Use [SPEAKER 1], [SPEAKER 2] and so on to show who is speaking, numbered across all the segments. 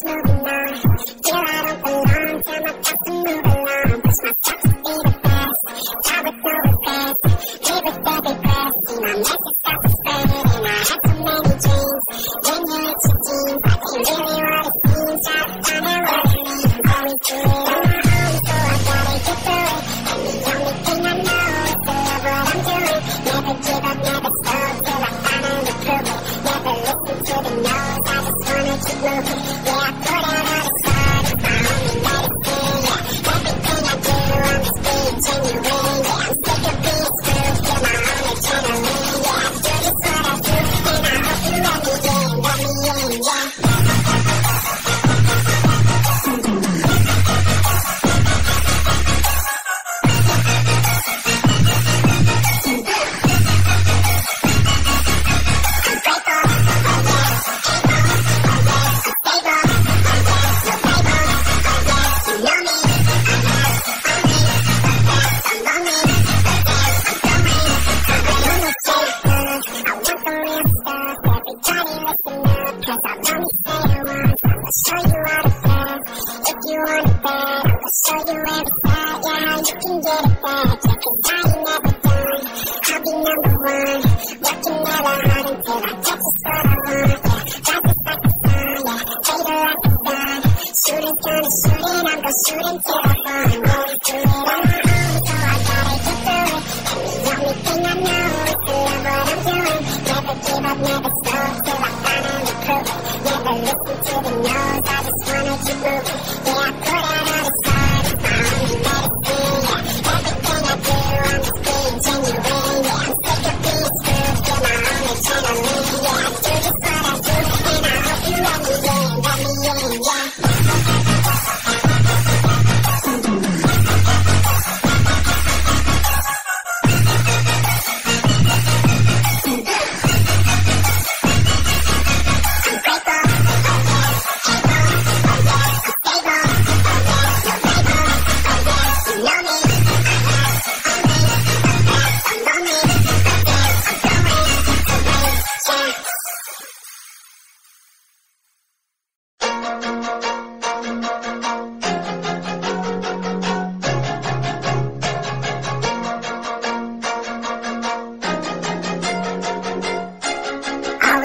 [SPEAKER 1] always Yeah, you want it bad, I'll show you it's at. Yeah, you can get it back. Yeah, 'cause I ain't never done. I'll be number one. Working never hard until I get just what I want. Yeah, rise like the sun. Yeah, hater like the sun. Shooting, gonna shoot it. I'm gonna shoot until I fall. I'm going through it on my own, so I gotta get through it. And the only thing I know is to love what I'm doing. Never give up, never slow To the I just wanna keep moving. Yeah,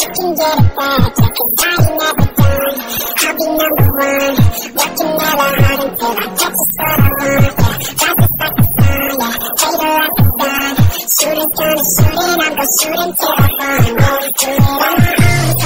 [SPEAKER 1] you can get it back. You can die, you never die. I'll be number one. Working hella hard until I get just what I want. Yeah, life is like a fire. Yeah, fatal like a gun. Shooting, gonna shoot it. I'm gonna shoot until I find. Going through it on my own.